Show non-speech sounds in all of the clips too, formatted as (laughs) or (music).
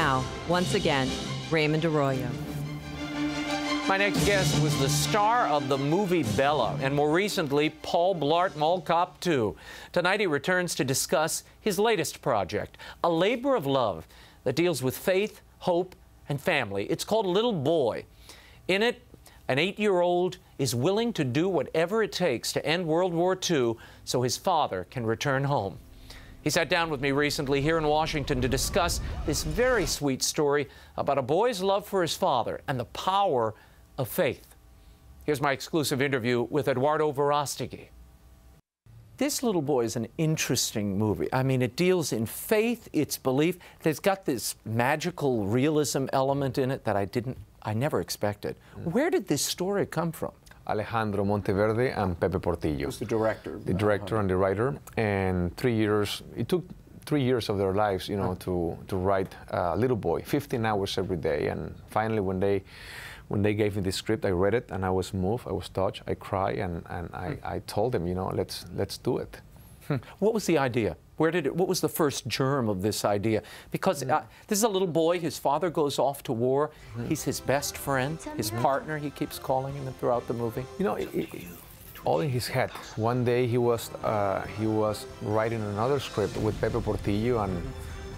now, once again, Raymond Arroyo. My next guest was the star of the movie Bella, and more recently, Paul Blart Mall Cop 2. Tonight, he returns to discuss his latest project, a labor of love that deals with faith, hope, and family. It's called Little Boy. In it, an eight year old is willing to do whatever it takes to end World War II so his father can return home. He sat down with me recently here in Washington to discuss this very sweet story about a boy's love for his father and the power of faith. Here's my exclusive interview with Eduardo Verastegui. This little boy is an interesting movie. I mean, it deals in faith, its belief. It's got this magical realism element in it that I didn't, I never expected. Mm. Where did this story come from? Alejandro Monteverde and Pepe Portillo. Who's the director? The director and the writer. And three years, it took three years of their lives, you know, to, to write uh, Little Boy, 15 hours every day. And finally, when they, when they gave me the script, I read it and I was moved, I was touched, I cried, and, and I, hmm. I told them, you know, let's, let's do it. Hmm. What was the idea? Where did it, what was the first germ of this idea? Because uh, this is a little boy, his father goes off to war, he's his best friend, his partner, he keeps calling him throughout the movie. You know, it, it, all in his head. One day he was, uh, he was writing another script with Pepe Portillo and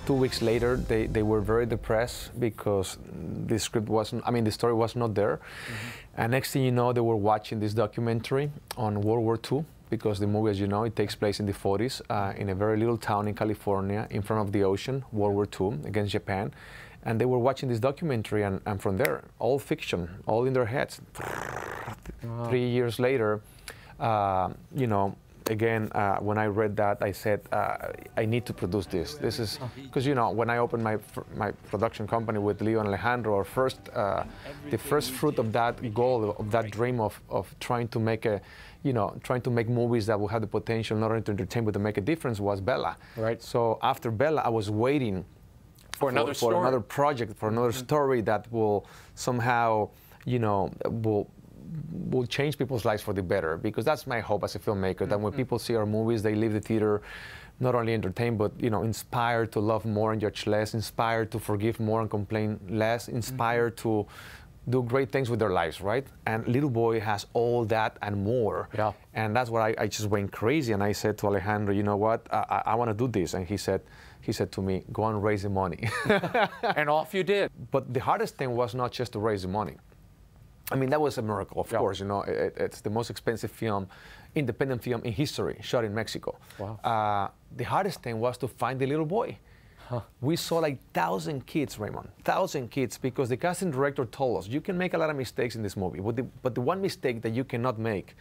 two weeks later they, they were very depressed because the script wasn't, I mean, the story was not there. Mm -hmm. And next thing you know, they were watching this documentary on World War II because the movie, as you know, it takes place in the 40s uh, in a very little town in California in front of the ocean, World War II against Japan. And they were watching this documentary, and, and from there, all fiction, all in their heads. Wow. (laughs) Three years later, uh, you know, again, uh, when I read that, I said, uh, I need to produce this. This is because you know when I opened my my production company with Leo and Alejandro, our first, uh, the first fruit of that goal, of that dream of of trying to make a you know, trying to make movies that will have the potential not only to entertain but to make a difference was Bella. Right. So after Bella, I was waiting for, another for, for another project, for another mm-hmm. story that will somehow, you know, will will change people's lives for the better. Because that's my hope as a filmmaker. That when mm-hmm. people see our movies, they leave the theater not only entertained but you know inspired to love more and judge less, inspired to forgive more and complain less, inspired mm-hmm. to do great things with their lives, right? And Little Boy has all that and more. Yeah. And that's why I, I just went crazy. And I said to Alejandro, you know what? I, I, I want to do this. And he said, he said to me, go and raise the money. (laughs) and off you did. But the hardest thing was not just to raise the money. I mean, that was a miracle, of yeah. course. You know, it, it's the most expensive film, independent film in history, shot in Mexico. Wow. Uh, the hardest thing was to find the little boy. Huh. We saw like thousand kids, Raymond, thousand kids, because the casting director told us you can make a lot of mistakes in this movie, but the, but the one mistake that you cannot make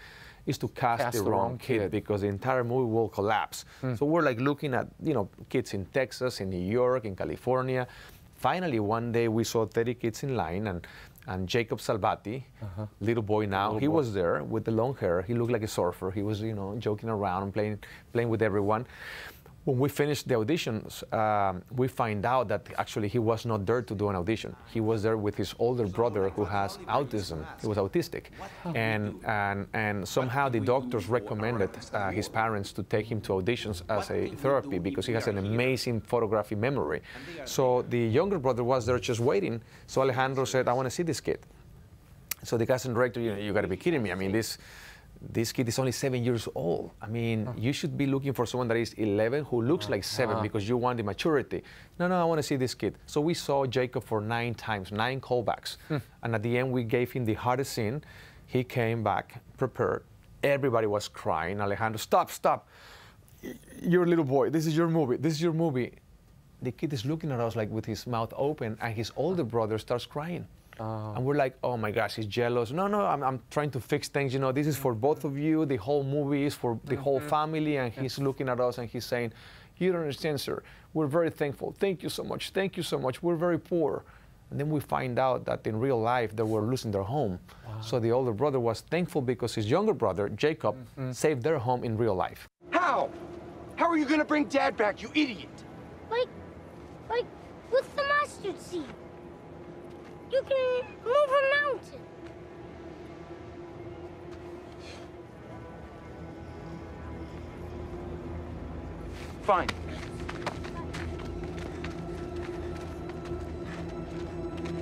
is to cast, cast the, the, wrong, wrong kid, kid, because the entire movie will collapse. Hmm. So we're like looking at you know kids in Texas, in New York, in California. Finally, one day we saw 30 kids in line, and and Jakob Salvati, uh-huh. little boy now, little he boy. was there with the long hair. He looked like a surfer. He was, you know, joking around and playing, playing with everyone when we finished the auditions, um, we find out that actually he was not there to do an audition. He was there with his older brother who has autism. He was autistic. And, and, and somehow the doctors recommended uh, his parents to take him to auditions as a therapy because he has an amazing photography memory. So the younger brother was there just waiting. So Alejandro said, I want to see this kid. So the casting director, you know, you got to be kidding me. I mean, this this kid is only seven years old. I mean, huh. you should be looking for someone that is 11 who looks like seven uh. because you want the maturity. No, no, I want to see this kid. So we saw Jakob for nine times, nine callbacks. Hmm. And at the end, we gave him the hardest scene. He came back prepared. Everybody was crying. Alejandro, stop, stop. Your little boy, this is your movie. This is your movie. The kid is looking at us like with his mouth open, and his older brother starts crying. Oh. And we're like, oh my gosh, he's jealous. No, no, I'm, I'm trying to fix things. You know, this is for both of you. The whole movie is for the mm-hmm. whole family. And he's looking at us and he's saying, you don't understand, sir. We're very thankful. Thank you so much. Thank you so much. We're very poor. And then we find out that in real life they were losing their home. Wow. So the older brother was thankful because his younger brother, Jakob, mm-hmm. saved their home in real life. How? How are you going to bring dad back, you idiot? Like, like with the mustard seed. You can move a mountain. Fine.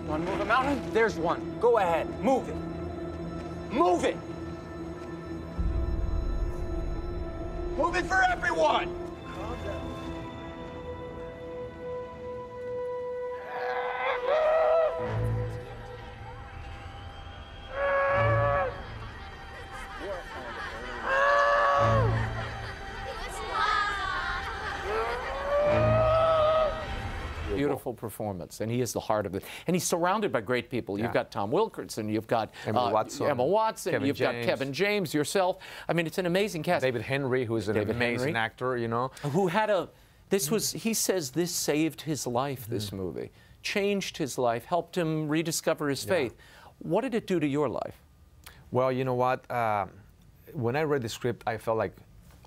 Want to move a mountain? There's one. Go ahead. Move it. Move it. Move it for everyone. Performance, and he is the heart of it. And he's surrounded by great people. You've got Tom Wilkinson, you've got Emma uh, Watson, Emma Watson, Kevin you've got Kevin James, yourself. I mean, it's an amazing cast. David Henrie, who is an David amazing Henrie. actor, you know. who had a this was he says this saved his life this movie changed his life helped him rediscover his faith what did it do to your life Well, you know what? Um, when I read the script, I felt like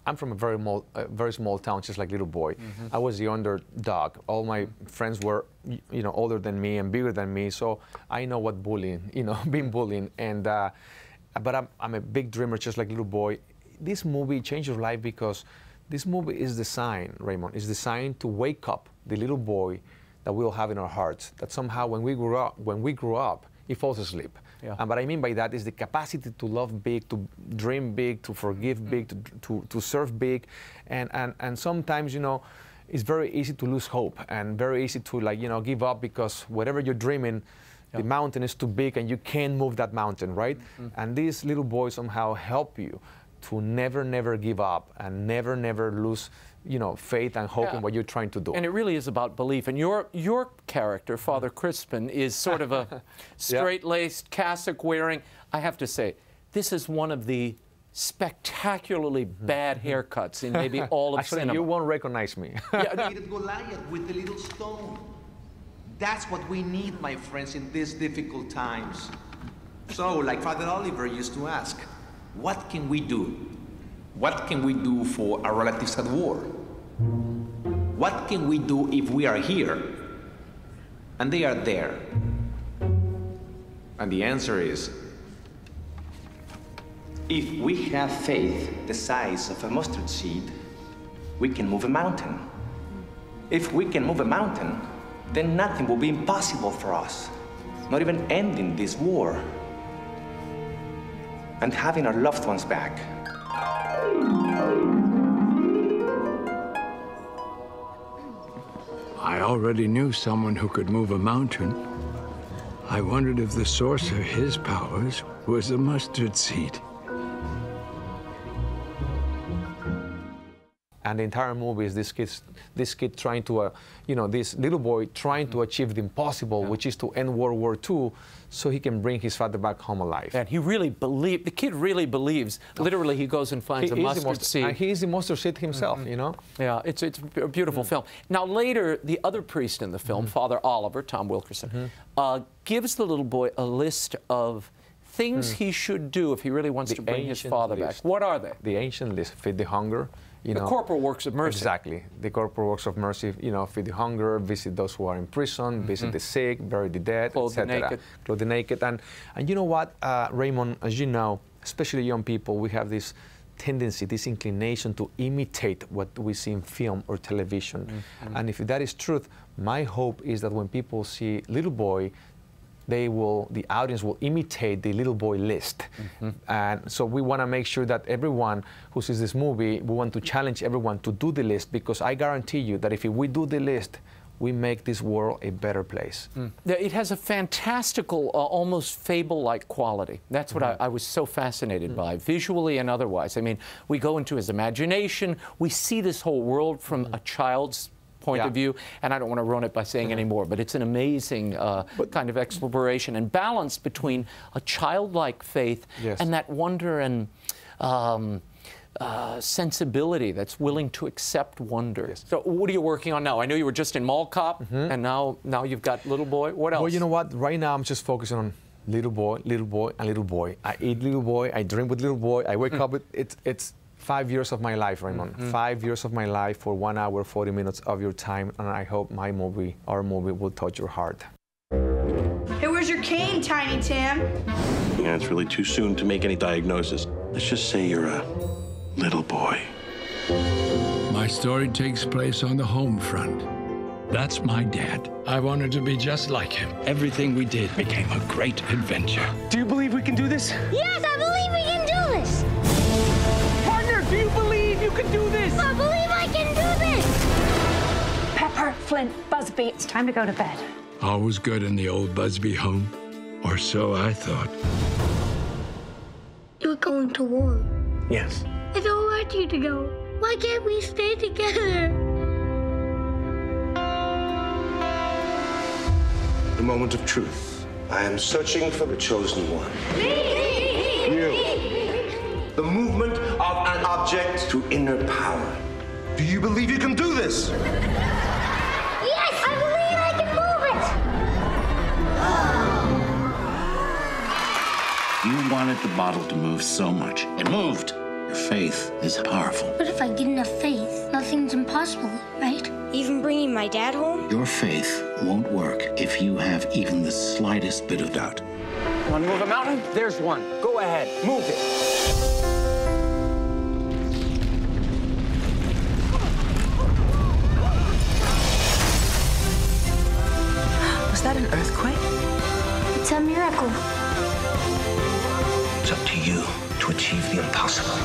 I'm from a very small, a very small town, just like little boy. I was the underdog. All my friends were, you know, older than me and bigger than me, so I know what bullying, (laughs) you know, being bullied. And uh, but I'm, I'm a big dreamer, just like little boy. This movie changed your life because this movie is designed, Raymond, is designed to wake up the little boy that we all have in our hearts. That somehow, when we grow up, when we grow up, he falls asleep. Yeah. And what I mean by that is the capacity to love big, to dream big, to forgive mm. big, to, to, to serve big. And, and, and sometimes, you know, it's very easy to lose hope and very easy to like, you know, give up because whatever you're dreaming, the mountain is too big and you can't move that mountain, right? Mm-hmm. And these little boys somehow help you to never, never give up and never, never lose, you know, faith and hope Yeah. in what you're trying to do. and it really is about belief and your your character father mm. crispin is sort of a (laughs) straight-laced cassock wearing i have to say this is one of the spectacularly mm-hmm. bad mm-hmm. haircuts in maybe (laughs) all of Actually, cinema you won't recognize me. defeated (laughs) Goliath with the little stone. That's what we need, my friends, in these difficult times. So, like Father Oliver used to ask, what can we do? What can we do for our relatives at war? What can we do if we are here and they are there? And the answer is if we have faith the size of a mustard seed, we can move a mountain. If we can move a mountain, then nothing will be impossible for us, not even ending this war and having our loved ones back. I already knew someone who could move a mountain. I wondered if the source of his powers was a mustard seed. And the entire movie is this kid, this kid trying to, uh, you know, this little boy trying to mm-hmm. achieve the impossible, which is to end World War II, so he can bring his father back home alive. and he really believed the kid really believes literally he goes and finds a is the mustard mustard- seed he is the mustard seed himself, mm-hmm. you know. Yeah, it's, it's a beautiful mm. film. Now, later, the other priest in the film, mm-hmm. Father Oliver, Tom Wilkinson, uh, gives the little boy a list of things mm. he should do if he really wants The to bring his father list. back. What are they? The ancient list: feed the hunger, you The know. corporal works of mercy. Exactly. The corporal works of mercy, you know, feed the hunger, visit those who are in prison, visit the sick, bury the dead, Mm-hmm. Clothe the etc. naked. Clothe the naked. And, and you know what, uh, Raymond, as you know, especially young people, we have this tendency, this inclination to imitate what we see in film or television. Mm-hmm. And if that is truth, my hope is that when people see little boy, they will, the audience will imitate the little boy list. And so we want to make sure that everyone who sees this movie, we want to challenge everyone to do the list because I guarantee you that if we do the list, we make this world a better place. Yeah, It has a fantastical, uh, almost fable-like quality. That's what Mm-hmm. I, I was so fascinated by, visually and otherwise. I mean, we go into his imagination. We see this whole world from a child's point. Yeah. of view, and I don't want to ruin it by saying any more, but it's an amazing uh, kind of exploration and balance between a childlike faith Yes. and that wonder and um, uh, sensibility that's willing to accept wonder. So, what are you working on now? I know you were just in Mall Cop, and now now you've got Little Boy. What else? Well, you know what? Right now, I'm just focusing on little boy, little boy, and little boy. I eat little boy. I drink with little boy. I wake up with it's it's five years of my life, Raymond. Mm-hmm. Five years of my life for one hour, 40 minutes of your time, and I hope my movie, our movie, will touch your heart. Hey, where's your cane, Tiny Tim? Yeah, it's really too soon to make any diagnosis. Let's just say you're a little boy. My story takes place on the home front. That's my dad. I wanted to be just like him. Everything we did became a great adventure. Do you believe we can do this? Yes, I believe can do this? I believe I can do this. Pepper, Flynt, Busbee, it's time to go to bed. All was good in the old Busbee home, or so I thought. You're going to war. Yes. I don't want you to go. Why can't we stay together? The moment of truth. I am searching for the chosen one. Me? You. The movement of an object to inner power. Do you believe you can do this? Yes, I believe I can move it. You wanted the bottle to move so much. It moved. Your faith is powerful. But if I get enough faith, nothing's impossible, right? Even bringing my dad home? Your faith won't work if you have even the slightest bit of doubt. Want to move a mountain? There's one. Go ahead. Move it. Was that an earthquake? It's a miracle. It's up to you to achieve the impossible.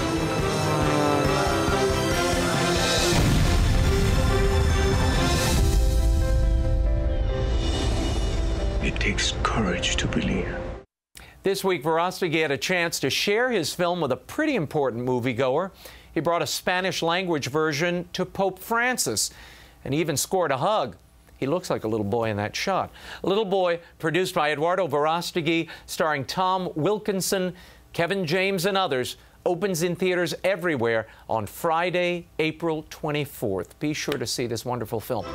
It takes courage to believe. This week, Verastegui had a chance to share his film with a pretty important moviegoer. He brought a Spanish language version to Pope Francis and even scored a hug. He looks like a little boy in that shot. A Little Boy, produced by Eduardo Verastegui, starring Tom Wilkinson, Kevin James, and others, opens in theaters everywhere on Friday, April 24th. Be sure to see this wonderful film.